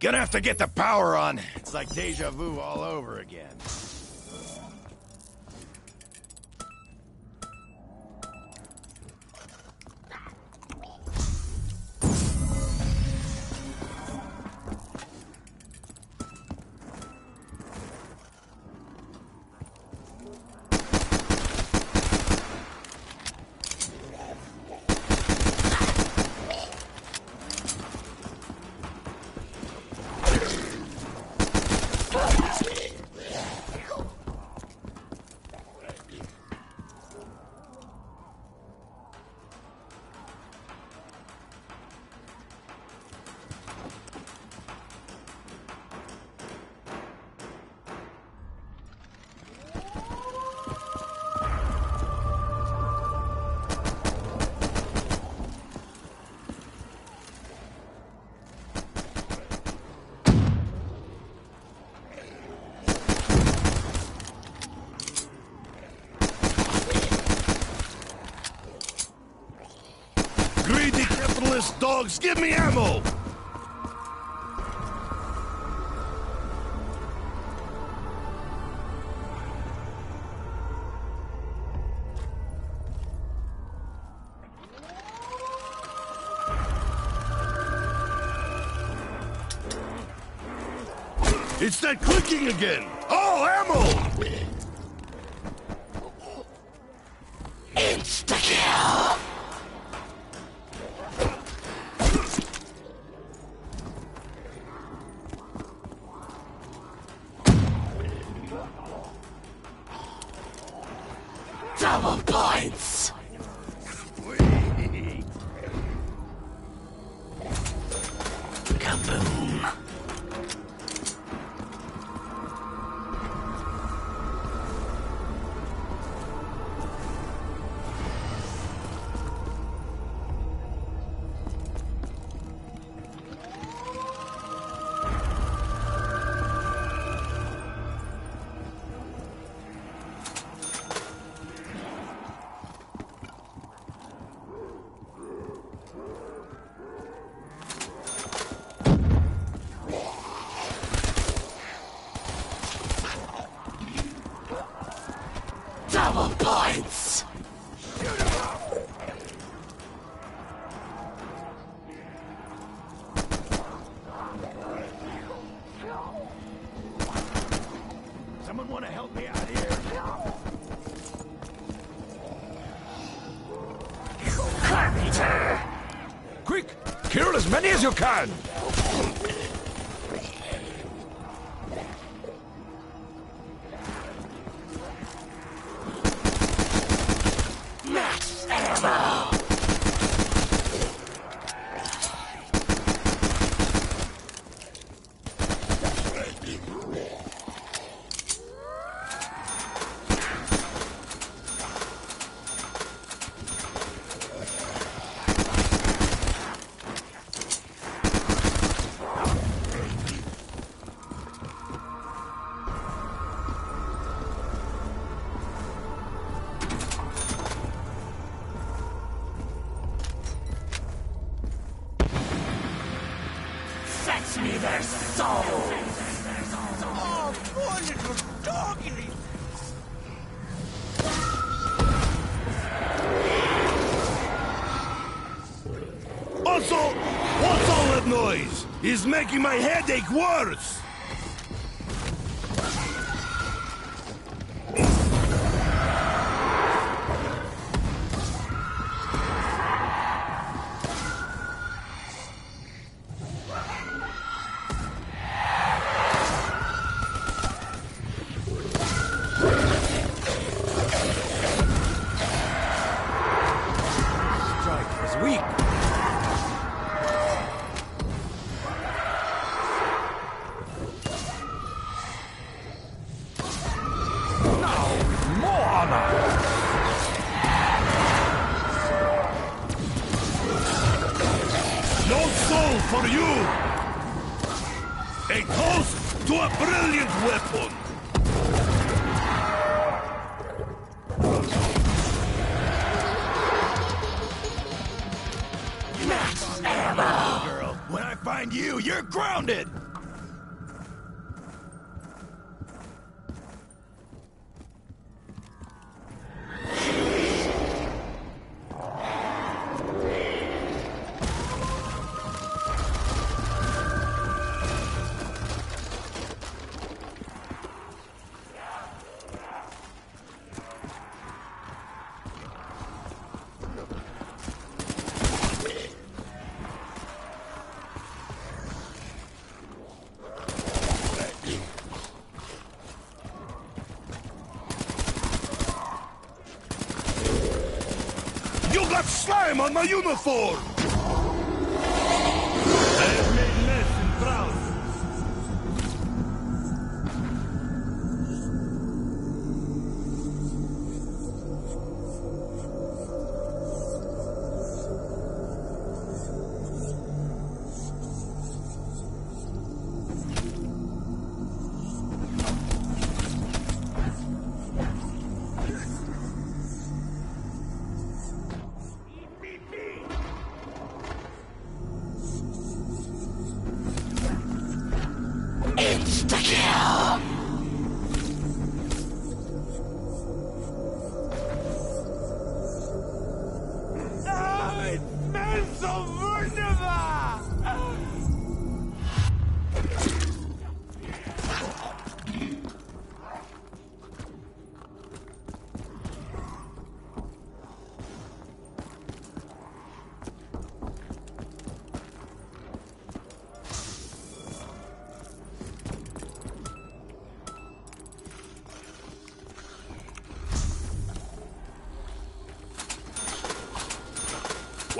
Gonna have to get the power on. It's like deja vu all over again. Dogs, give me ammo! It's that clicking again! Oh, ammo! Insta-kill! Kill as many as you can! Me their souls! Oh, poor little doggy! Also, what's all that noise? It's making my headache worse! My uniform!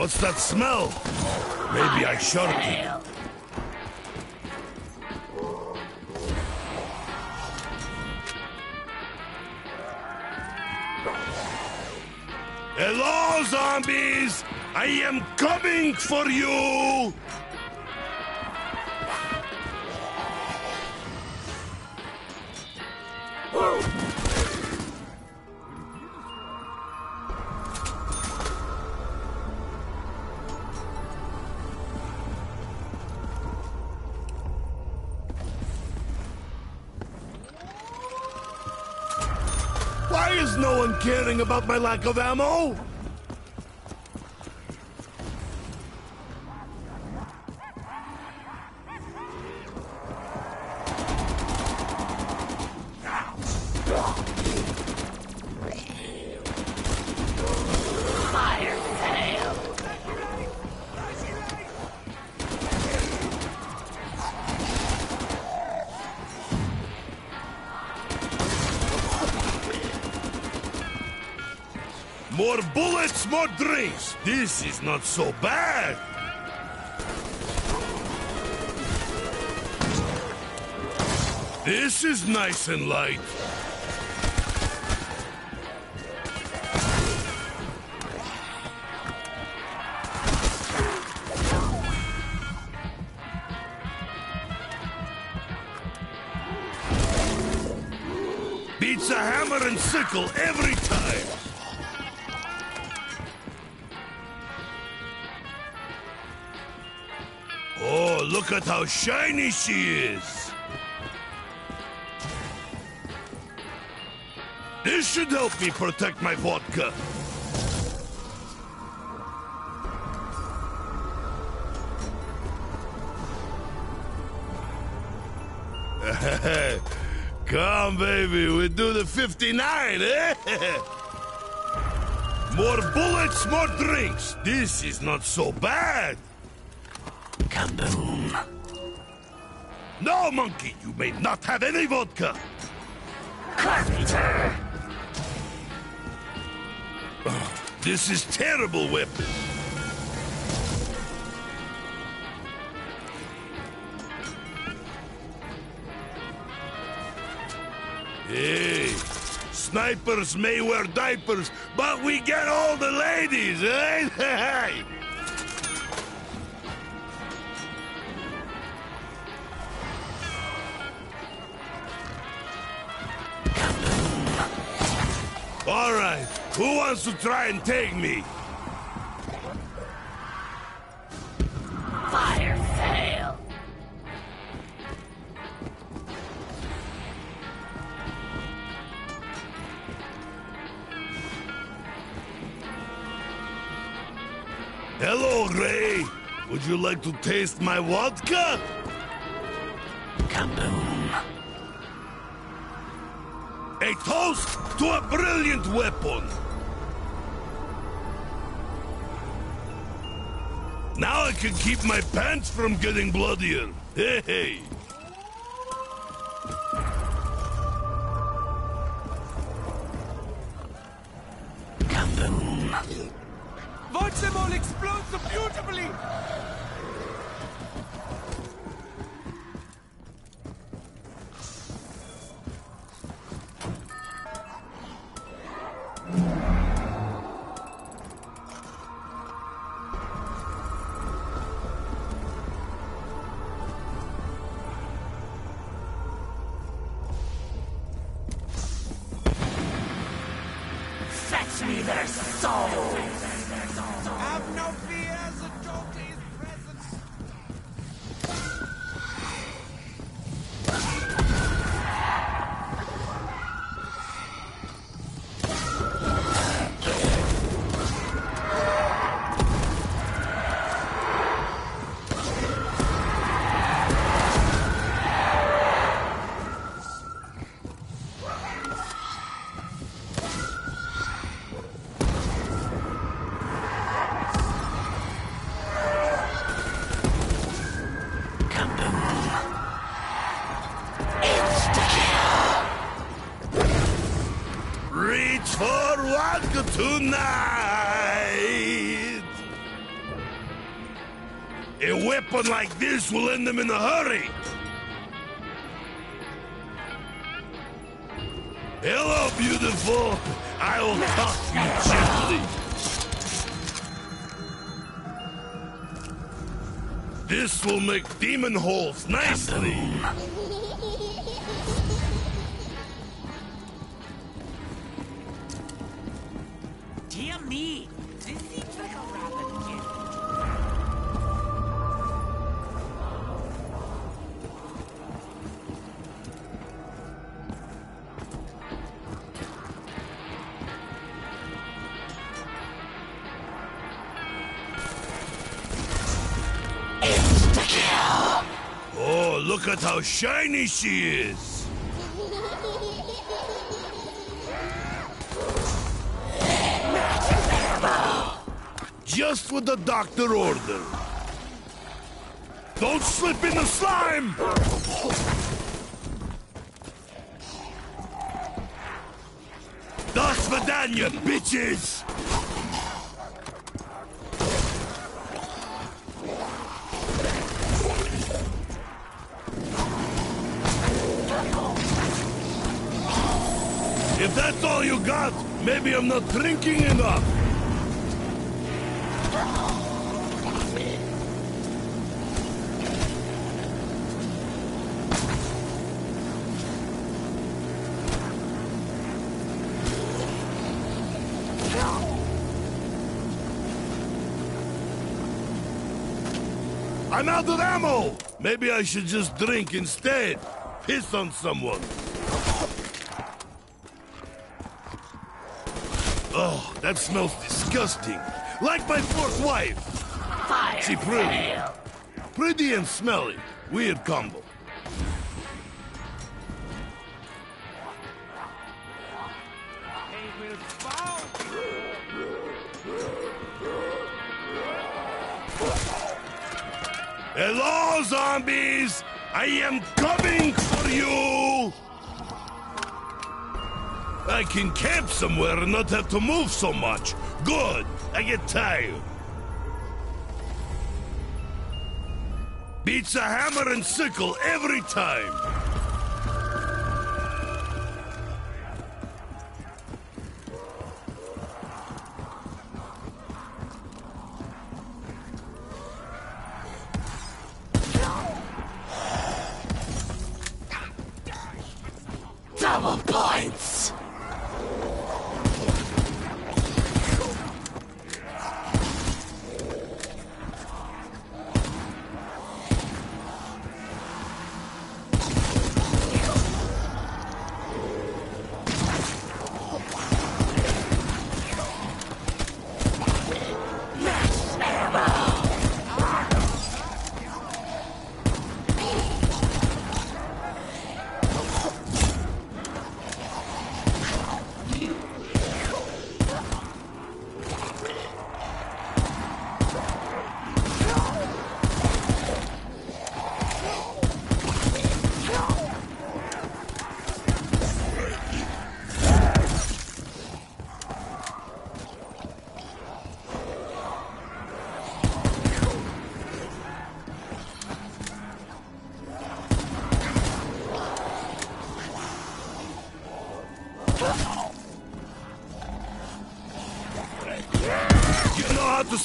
What's that smell? Maybe I shot it. Hello, zombies! I am coming for you! One caring about my lack of ammo? More bullets, more drinks. This is not so bad. This is nice and light. Beats a hammer and sickle every look at how shiny she is. This should help me protect my vodka. Come, baby, we do the 59, eh? more bullets, more drinks. This is not so bad. Kaboom. No, monkey, you may not have any vodka. Carpenter. This is terrible weapon. Hey, snipers may wear diapers, but we get all the ladies, eh? All right, who wants to try and take me? Fire sale. Hello, Ray. Would you like to taste my vodka? Kaboom. A toast to a brilliant weapon. Now I can keep my pants from getting bloodier. Hey, hey. Me their souls! Reach for vodka tonight! A weapon like this will end them in a hurry! Hello, beautiful! I will talk you gently. This will make demon holes nicely. me, this seems like a rather kid. Oh, look at how shiny she is! Just what the doctor ordered. Don't slip in the slime! Das Vidania, bitches! If that's all you got, maybe I'm not drinking enough. I'm out of ammo! Maybe I should just drink instead. Piss on someone. Oh, that smells disgusting. Like my fourth wife. Fire She pretty. Pretty and smelly. Weird combo. They will bow! Hello, zombies! I am coming for you! I can camp somewhere and not have to move so much. Good. I get tired. Beats a hammer and sickle every time.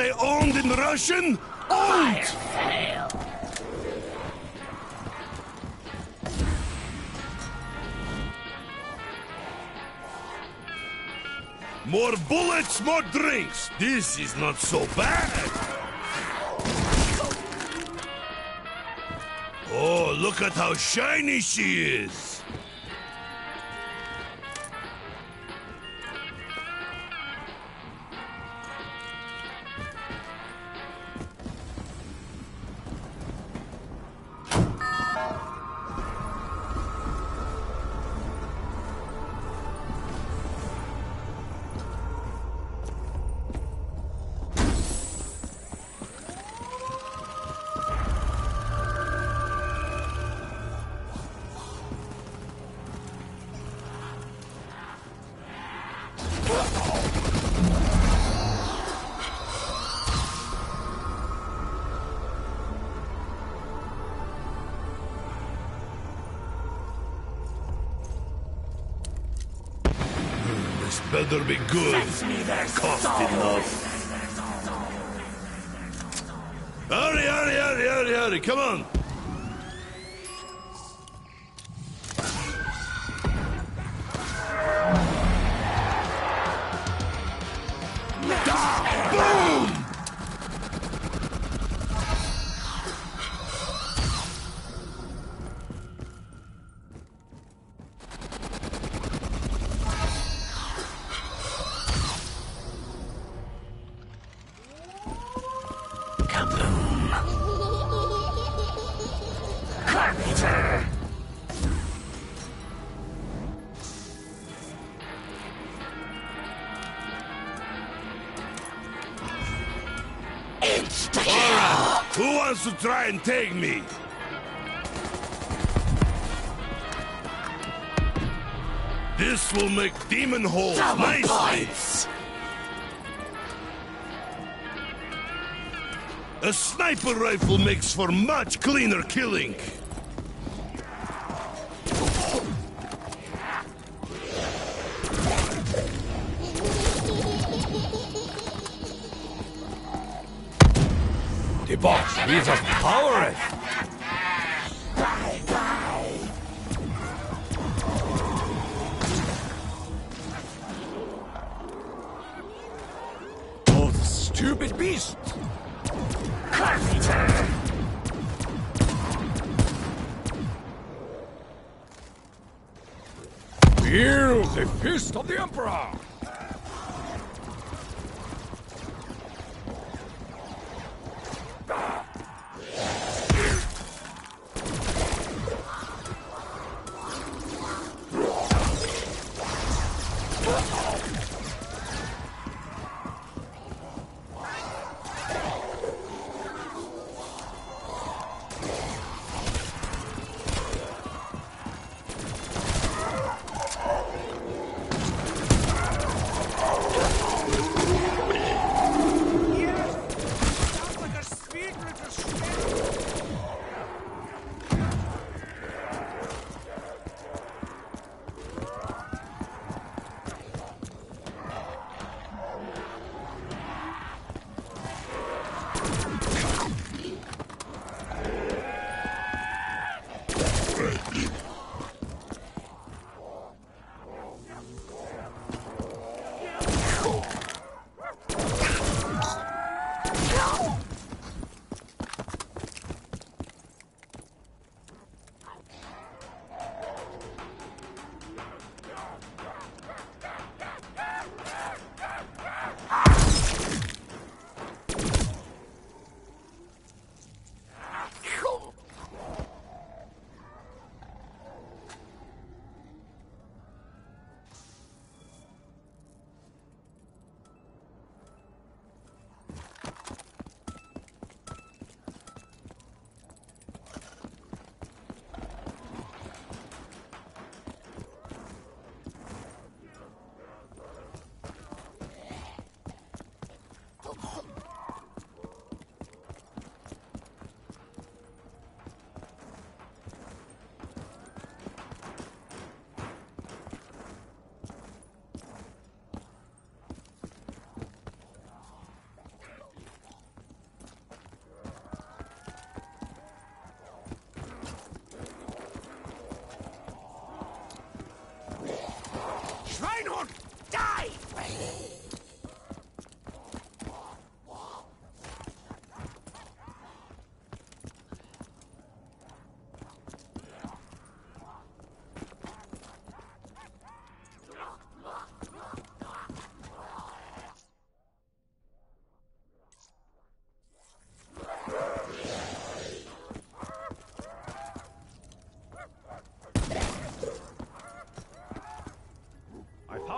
Say owned in Russian? Owned! More bullets, more drinks. This is not so bad. Oh, look at how shiny she is. This better be good. Cost enough. Hurry, hurry, hurry, hurry, hurry, come on. Alright, who wants to try and take me? This will make demon holes nicely. A sniper rifle makes for much cleaner killing. Oh, the stupid beast! Feel the fist of the Emperor!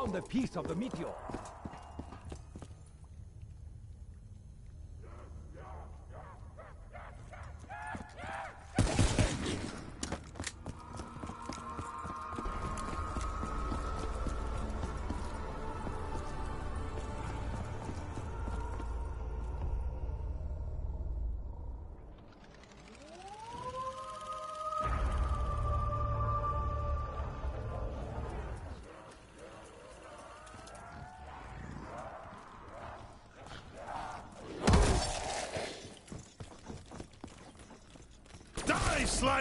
found piece of the meteor.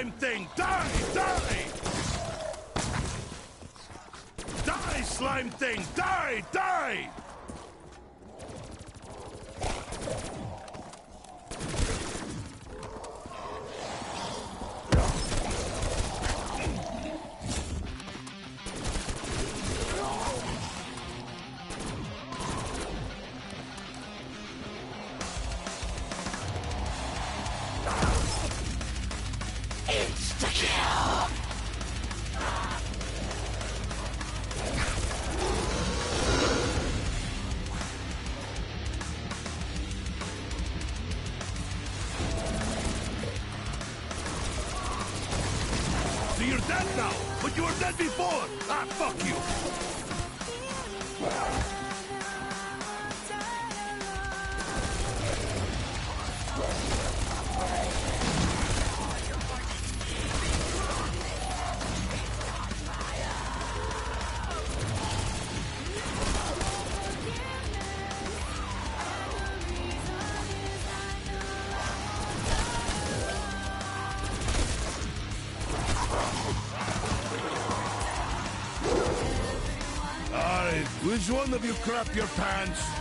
Slime thing! Die! Die! Die, slime thing! Die! Die! Before! Ah, fuck you! One of you crap your pants?